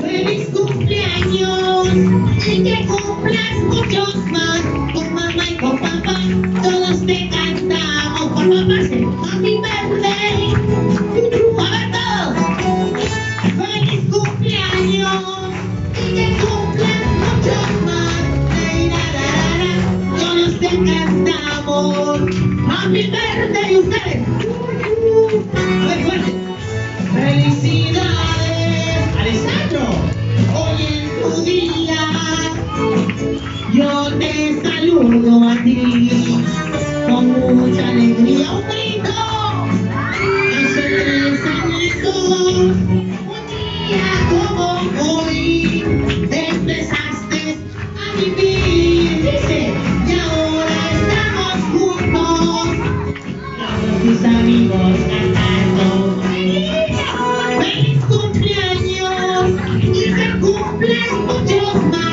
Feliz cumpleaños y que cumplas muchos más. Con mamá y con papá, todos te cantamos. Por papá, se happy birthday. A ver todos. Feliz cumpleaños y que cumplas muchos más. Todos te cantamos. Happy birthday ustedes. Te saludo a ti con mucha alegría. Un grito. Un día como hoy empezaste a vivir. Dice, y ahora estamos juntos. Todos tus amigos cantando. ¡Feliz cumpleaños! Y que cumples muchos más.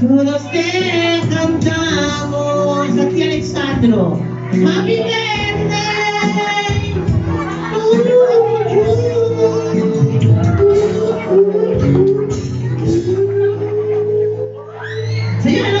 Todos te cantamos a ti Alexandro. Happy birthday. Señora